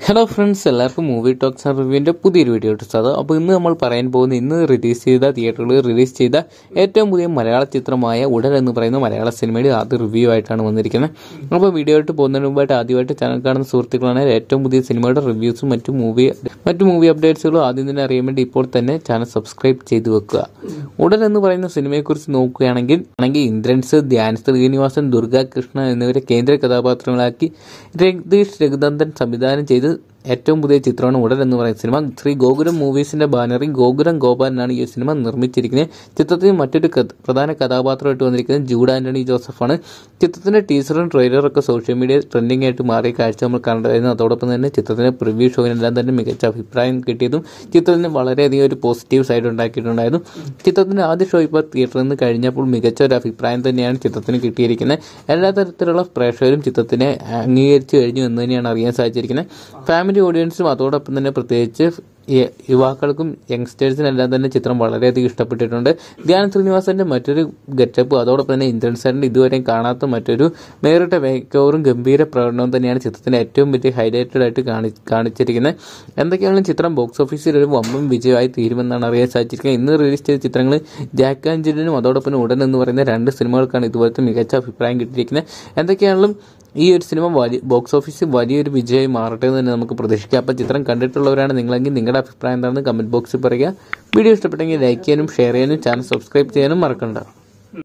Hello friends എല്ലാവർക്കും movie talks and റിവ്യൂവിന്റെ പുതിയൊരു വീഡിയോ ഇട്ടത് അപ്പോൾ ഇന്ന് നമ്മൾ പറയാൻ പോകുന്ന ഇന്ന് റിലീസ് ചെയ്ത തിയേറ്ററുകൾ റിലീസ് ചെയ്ത ഏറ്റവും പുതിയ മലയാള ചിത്രമായ ഉടൻ എന്ന് പറയുന്ന മലയാള സിനിമയുടെ ആദ്യ റിവ്യൂ ആയിട്ടാണ് വന്നിരിക്കുന്നത്. അപ്പോൾ വീഡിയോ ആയിട്ട് പോകുന്നതിന് മുമ്പായിട്ട് ആദ്യമായിട്ട് ചാനൽ കാണുന്ന സുഹൃത്തുക്കളാണെങ്കിൽ ഏറ്റവും പുതിയ സിനിമയുടെ റിവ്യൂസും മറ്റു മൂവി മറ്റു മൂവി അപ്ഡേറ്റ്സുകളും ആദ്യം തന്നെ അറിയാൻ വേണ്ടി ഇപ്പോൾ തന്നെ ചാനൽ സബ്സ്ക്രൈബ് ചെയ്തു വെക്കുക. ഉടൻ എന്ന് പറയുന്ന സിനിമയെക്കുറിച്ച് നോക്കുകയാണെങ്കിൽ ആണെങ്കിൽ ഇന്ദ്രൻസ് ധ്യാൻ ശ്രീനിവാസൻ ദുർഗ എന്നിവരെ കേന്ദ്ര കഥാപാത്രങ്ങളാക്കി രഗ്ദീഷ് രഘുനന്ദൻ സംവിധാനം ചെയ്ത് え? ഏറ്റവും പുതിയ ചിത്രമാണ് ഉടൻ എന്ന് പറയുന്ന സിനിമ. ശ്രീ ഗോകുലം മൂവീസിന്റെ ബാനറിൽ ഗോകുലം ഗോപാലനാണ് ഈ സിനിമ നിർമ്മിച്ചിരിക്കുന്നത്. ചിത്രത്തിൽ മറ്റൊരു പ്രധാന കഥാപാത്രമായിട്ട് വന്നിരിക്കുന്നത് ജൂഡ് ആന്റണി ജോസഫാണ്. ചിത്രത്തിന്റെ ടീസറും ട്രെയിലറും ഒക്കെ സോഷ്യൽ മീഡിയ ട്രെൻഡിംഗ് ആയിട്ട് മാറിയ കാഴ്ച നമ്മൾ കണ്ടായിരുന്നു അതോടൊപ്പം തന്നെ ചിത്രത്തിന്റെ പ്രിവ്യൂ ഷോയിനെല്ലാം തന്നെ മികച്ച അഭിപ്രായം കിട്ടിയതും ചിത്രത്തിന് വളരെയധികം ഒരു പോസിറ്റീവ് സൈഡ് ഉണ്ടാക്കിയിട്ടുണ്ടായിരുന്നു. ചിത്രത്തിന്റെ ആദ്യ ഷോ ഇപ്പോൾ തിയേറ്ററിൽ നിന്ന് കഴിഞ്ഞപ്പോൾ മികച്ച ഒരു അഭിപ്രായം തന്നെയാണ് ചിത്രത്തിന് കിട്ടിയിരിക്കുന്നത്. എല്ലാ തരത്തിലുള്ള പ്രേക്ഷകരും ചിത്രത്തിനെ അംഗീകരിച്ചു കഴിഞ്ഞു എന്ന് തന്നെയാണ് അറിയാൻ സാധിച്ചിരിക്കുന്നത്. ഫാമിലി ഓഡിയൻസും അതോടൊപ്പം തന്നെ പ്രത്യേകിച്ച് യുവാക്കൾക്കും യങ്സ്റ്റേഴ്സിനെല്ലാം തന്നെ ചിത്രം വളരെയധികം ഇഷ്ടപ്പെട്ടിട്ടുണ്ട്. ധ്യാൻ ശ്രീനിവാസന്റെ മറ്റൊരു ഗെറ്റപ്പ് അതോടൊപ്പം തന്നെ ഇന്ദ്രൻ സാറിന്റെ ഇതുവരെയും കാണാത്ത മറ്റൊരു നേരിട്ട വേക്കോറും ഗംഭീര പ്രകടനവും തന്നെയാണ് ചിത്രത്തിന്റെ ഏറ്റവും വലിയ ഹൈലൈറ്റഡ് ആയിട്ട് കാണി കാണിച്ചിരിക്കുന്നത്. എന്തൊക്കെയാണെങ്കിലും ചിത്രം ബോക്സ് ഓഫീസിൽ ഒരു വമ്പൻ വിജയമായി തീരുമെന്നാണ് അറിയാൻ സാധിച്ചിരിക്കുന്നത്. ഇന്ന് റിലീസ് ചെയ്ത ചിത്രങ്ങൾ ജാക്ക് ആഞ്ചലിനും അതോടൊപ്പം ഉടൻ എന്ന് പറയുന്ന രണ്ട് സിനിമകൾക്കാണ് ഇതുപോലത്തെ മികച്ച അഭിപ്രായം കിട്ടിയിരിക്കുന്നത്. എന്തൊക്കെയാണെങ്കിലും ഈ ഒരു സിനിമ വലിയ ബോക്സ് ഓഫീസിൽ വലിയൊരു വിജയമായി മാറട്ടെ എന്ന് തന്നെ നമുക്ക് പ്രതീക്ഷിക്കാം. അപ്പോൾ ചിത്രം കണ്ടിട്ടുള്ളവരാണ് നിങ്ങളെങ്കിൽ നിങ്ങളുടെ അഭിപ്രായം എന്താണെന്ന് കമന്റ് ബോക്സിൽ പറയുക. വീഡിയോ ഇഷ്ടപ്പെട്ടെങ്കിൽ ലൈക്ക് ചെയ്യാനും ഷെയർ ചെയ്യാനും ചാനൽ സബ്സ്ക്രൈബ് ചെയ്യാനും മറക്കണ്ട.